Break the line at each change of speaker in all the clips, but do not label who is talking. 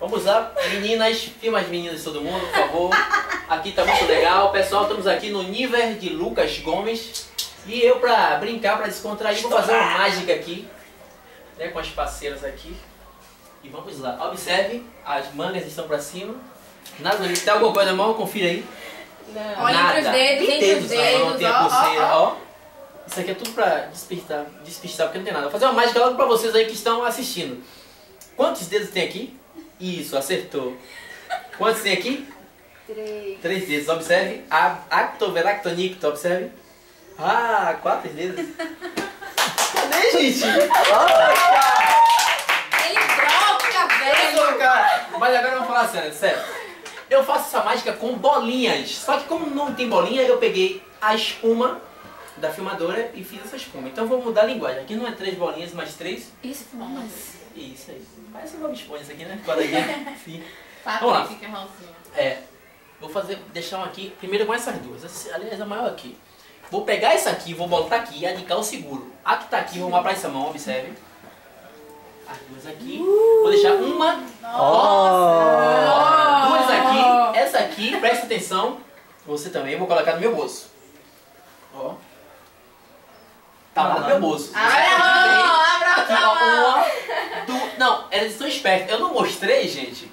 Vamos lá, meninas, filma as meninas todo mundo, por favor. Aqui tá muito legal. Pessoal, estamos aqui no nível de Lucas Gomes. E eu, pra brincar, pra descontrair, vou fazer uma mágica aqui. Né, com as parceiras aqui. E vamos lá. Observe, as mangas estão pra cima. Nada, tem alguma coisa na mão? Confira aí.
Não.
Olha entre os dedos,
Tem
entre os
dedos
dedos,
tem a pulseira,
ó.
ó. Isso aqui é tudo pra despistar, despistar, porque não tem nada. Vou fazer uma mágica logo pra vocês aí que estão assistindo. Quantos dedos tem aqui? Isso, acertou. Quantos tem aqui?
Três.
Três dedos, observe. A- Actoveractonicto, observe. Ah, quatro dedos. Cadê, gente?
Ele troca, velho.
Mas agora vamos falar sério, sério. Eu faço essa mágica com bolinhas. Só que como não tem bolinha, eu peguei a espuma da filmadora e fiz essa espuma. Então vou mudar a linguagem. Aqui não é três bolinhas, mas três.
Isso, mas...
Isso aí. Parece um Bob Esponja isso aqui, né? Quadradinho. Sim.
Tá,
Vamos lá. É. Vou fazer, deixar um aqui, primeiro com essas duas. Essa- Aliás, a maior aqui. Vou pegar essa aqui, vou botar aqui e adicar o seguro. A que tá aqui, vou arrumar pra essa mão, observe. As duas aqui. Vou deixar uma,
Nossa!
duas aqui, essa aqui, presta atenção. Você também, vou colocar no meu bolso. Ó. Tá lá no meu bolso.
Abre a mão.
Não, elas estão espertas. Eu não mostrei, gente,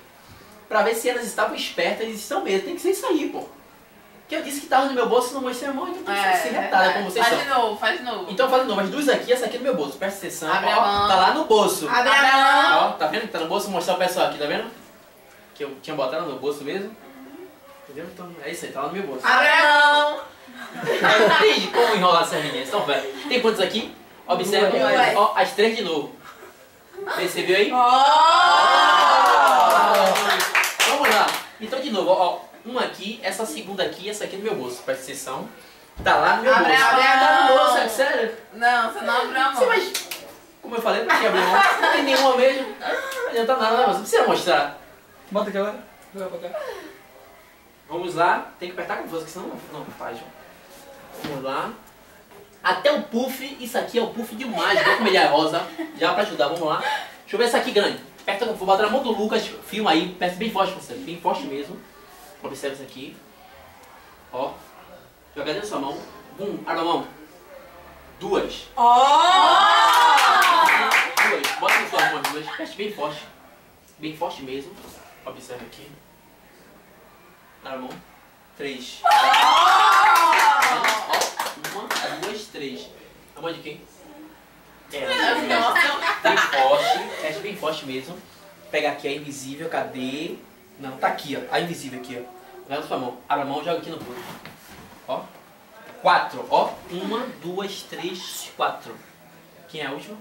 pra ver se elas estavam espertas. Eles estão mesmo. Tem que ser isso aí, pô. Que eu disse que tava no meu bolso, não mostrei a mão, então tem que ser assim, retada, como vocês
faz
são.
de novo, faz de novo.
Então faz de novo, as duas aqui, essa aqui no meu bolso. Presta atenção.
Abre
ó. Tá lá no bolso.
Abre a mão.
Ó, tá vendo que tá no bolso? Vou mostrar o pessoal aqui, tá vendo? Que eu tinha botado no bolso mesmo. Entendeu? Então é isso aí, tá lá no meu bolso.
Abre a mão.
Entende como enrolar essas meninas? Então, velho. Tem quantos aqui? Observa.
Duas.
Ó, as três de novo. Percebeu aí? Vamos lá. Então, de novo, ó. Uma aqui, essa segunda aqui, essa aqui no meu bolso. Presta atenção. Tá lá no meu
Abre,
bolso.
abre a
tá no
mão.
bolso, é sério?
Não, você não abriu a
Você
mão.
vai... Como eu falei, não tinha abrir mão. Não tem nenhuma mesmo. Não adianta nada? Você precisa mostrar.
Bota aqui agora. Joga pra cá.
Vamos lá. Tem que apertar com força, senão não, não faz. Vamos lá. Até o puff, isso aqui é o puff de mágica. Olha como ele é rosa. Já pra ajudar, vamos lá. Deixa eu ver essa aqui grande. Aperta, vou botar na mão do Lucas, filma aí, aperta bem forte, você, bem forte mesmo. Observa isso aqui. Ó. Joga dentro da sua mão. Bum, abre a mão. Duas. Duas. Bota na sua mão as duas. Aperte bem forte. Bem forte mesmo. Observa aqui. Abre a mão. Três. Ó, uma, duas, três. A mão de quem? É, bem forte, fecha bem forte mesmo. Pega aqui a invisível, cadê? Não, tá aqui, ó. A invisível aqui, ó. Leva na sua mão. Abre a mão joga aqui no bolso. Ó. Quatro, ó. Uma, duas, três, quatro. Quem é a última?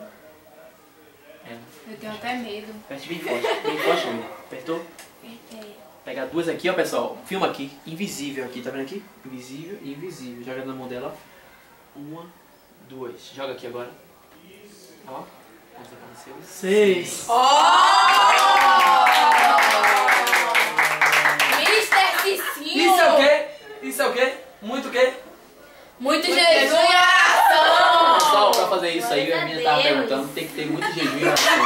É.
Eu tenho até medo.
Aperte bem forte, bem forte mesmo. Apertou? Pega duas aqui, ó, pessoal. Filma aqui. Invisível aqui, tá vendo aqui? Invisível e invisível. Joga na mão dela. Uma, duas. Joga aqui agora. Ó. Apareceu.
Seis.
Mr. Cicinho.
Isso é o quê? Isso é o quê? Muito o quê?
Muito jejum e oração.
Pessoal, pra fazer isso aí, a minha tava
Deus.
perguntando, tem que ter muito jejum e oração.